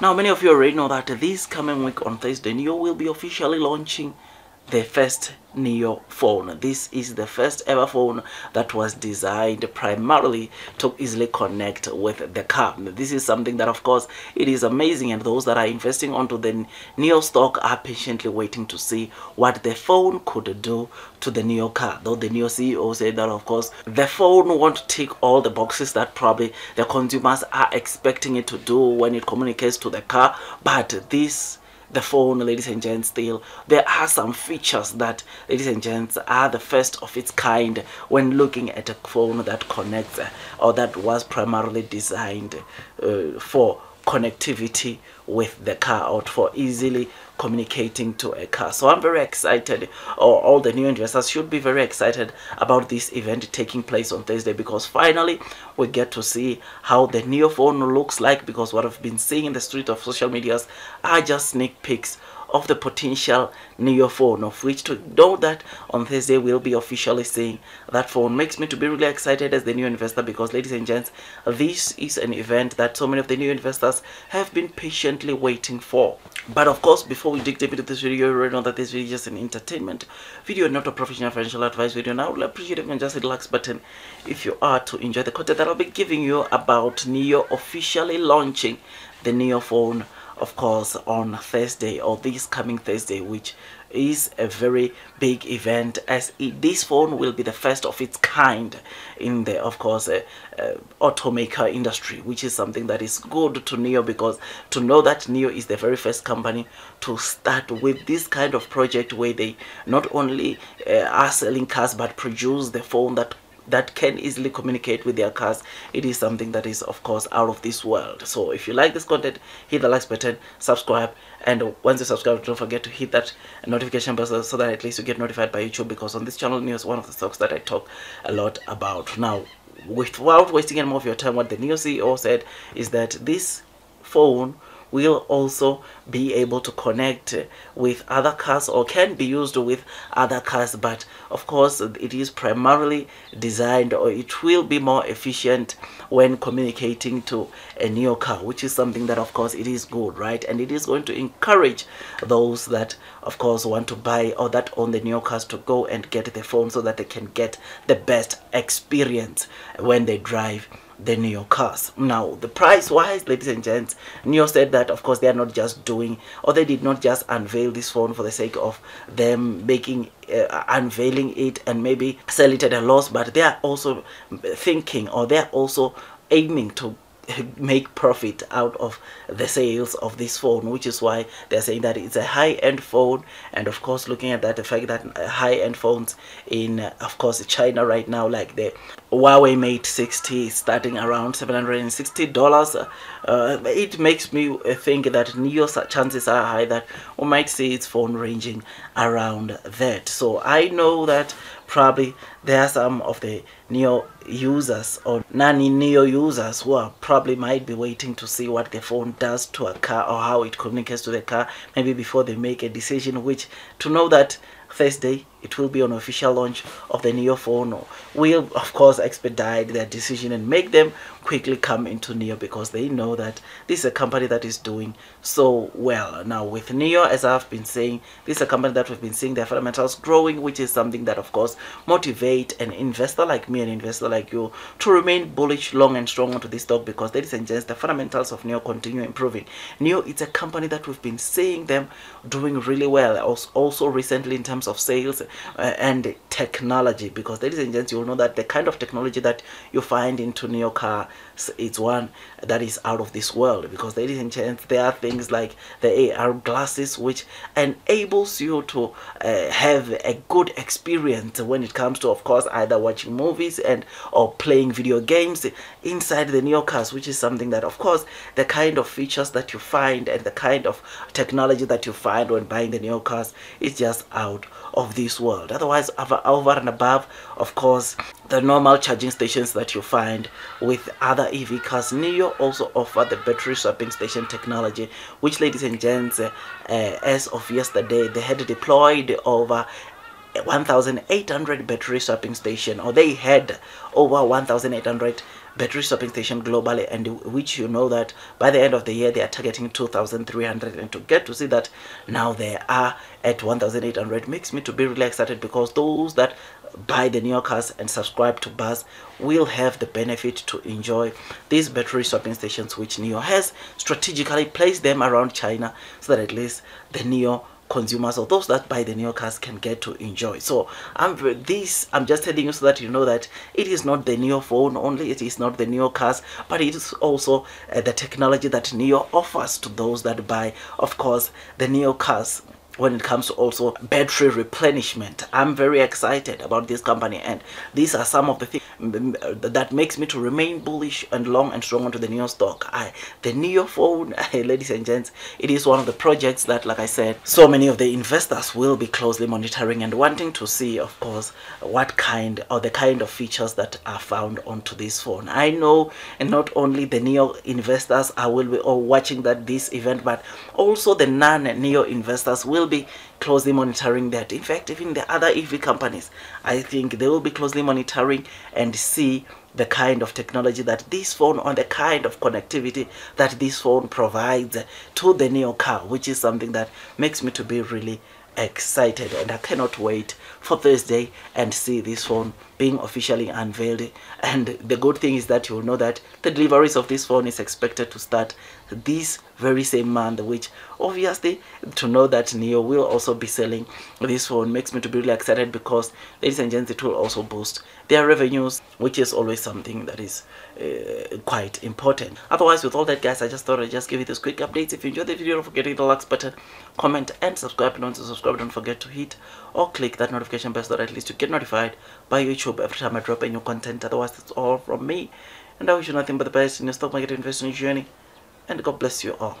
Now, many of you already know that this coming week on Thursday, NIO will be officially launching the first NIO phone. This is the first ever phone that was designed primarily to easily connect with the car. This is something that of course it is amazing and those that are investing onto the NIO stock are patiently waiting to see what the phone could do to the NIO car. Though the NIO CEO said that of course the phone won't tick all the boxes that probably the consumers are expecting it to do when it communicates to the car but this the phone ladies and gents still there are some features that ladies and gents are the first of its kind when looking at a phone that connects uh, or that was primarily designed uh, for connectivity with the car out for easily communicating to a car. So i'm very excited. Or all the NIO investors should be very excited about this event taking place on thursday because finally we get to see how the NIO phone looks like because what i've been seeing in the street of social medias are just sneak peeks of the potential NIO phone of which to know that on Thursday we'll be officially seeing that phone makes me to be really excited as the NIO investor because ladies and gents this is an event that so many of the NIO investors have been patiently waiting for. But of course before we dig deep into this video you already know that this video is just an entertainment video not a professional financial advice video. And I would appreciate if you can just hit the like button if you are to enjoy the content that I'll be giving you about NIO officially launching the NIO phone of course on Thursday or this coming Thursday which is a very big event as it, this phone will be the first of its kind in the of course uh, uh, automaker industry which is something that is good to NIO because to know that NIO is the very first company to start with this kind of project where they not only uh, are selling cars but produce the phone that that can easily communicate with their cars it is something that is of course out of this world. So if you like this content hit the like button subscribe and once you subscribe don't forget to hit that notification bell so that at least you get notified by youtube because on this channel news one of the stocks that i talk a lot about. Now without wasting any more of your time what the NIO ceo said is that this phone will also be able to connect with other cars or can be used with other cars. But of course it is primarily designed or it will be more efficient when communicating to a NIO car which is something that of course it is good right? And it is going to encourage those that of course want to buy or that own the NIO cars to go and get the phone so that they can get the best experience when they drive the NIO cars. Now, the price wise, ladies and gents, NIO said that of course they are not just doing or they did not just unveil this phone for the sake of them making uh, unveiling it and maybe sell it at a loss, but they are also thinking or they are also aiming to make profit out of the sales of this phone which is why they're saying that it's a high-end phone. And of course looking at that the fact that uh, high-end phones in uh, of course China right now like the Huawei Mate 60 starting around $760 uh, it makes me uh, think that NIO chances are high that we might see its phone ranging around that. So I know that probably there are some of the NIO users or non-NIO users who are probably might be waiting to see what the phone does to a car or how it communicates to the car maybe before they make a decision which to know that Thursday it will be an official launch of the NIO phone will of course expedite their decision and make them quickly come into NIO because they know that this is a company that is doing so well. Now with NIO, as I've been saying this is a company that we've been seeing their fundamentals growing which is something that of course motivate an investor like me an investor like you to remain bullish long and strong onto this stock because ladies and gents the fundamentals of NIO continue improving. NIO, it's a company that we've been seeing them doing really well. Also recently in terms of sales uh, and technology because ladies and gents you will know that the kind of technology that you find into NIO car it's one that is out of this world because ladies and gents there are things like the AR glasses which enables you to uh, have a good experience when it comes to of course either watching movies and or playing video games inside the NIO cars which is something that of course the kind of features that you find and the kind of technology that you find when buying the NIO cars is just out of this world. Otherwise over and above of course the normal charging stations that you find with other EV cars. NIO also offer the battery swapping station technology which ladies and gents uh, uh, as of yesterday they had deployed over 1800 battery swapping station or they had over 1800 battery swapping station globally and which you know that by the end of the year they are targeting 2300 and to get to see that now they are at 1800 makes me to be really excited because those that buy the NIO cars and subscribe to BaaS will have the benefit to enjoy these battery swapping stations which NIO has strategically placed them around China so that at least the NIO consumers or those that buy the NIO cars can get to enjoy. So i'm this i'm just telling you so that you know that it is not the NIO phone only it is not the NIO cars but it is also uh, the technology that NIO offers to those that buy. Of course the NIO cars when it comes to also battery replenishment. I'm very excited about this company and these are some of the things that makes me to remain bullish and long and strong onto the NIO stock. I, the NIO phone ladies and gents it is one of the projects that like i said so many of the investors will be closely monitoring and wanting to see of course what kind or the kind of features that are found onto this phone. I know and not only the NIO investors are will be all watching that this event but also the non-NIO investors will be closely monitoring that. In fact, even the other EV companies, I think they will be closely monitoring and see the kind of technology that this phone or the kind of connectivity that this phone provides to the NIO car, which is something that makes me to be really excited and I cannot wait for Thursday and see this phone being officially unveiled. And the good thing is that you will know that the deliveries of this phone is expected to start this very same month which obviously to know that NIO will also be selling this phone makes me to be really excited because ladies and gents it will also boost their revenues which is always something that is uh, quite important. Otherwise with all that guys i just thought i'd just give you this quick updates if you enjoyed the video don't forget to hit the likes button comment and subscribe. And once you subscribe don't forget to hit or click that notification bell so that at least you get notified by youtube every time i drop a new content otherwise that's all from me. And i wish you nothing but the best in your stock market investing journey. And god bless you all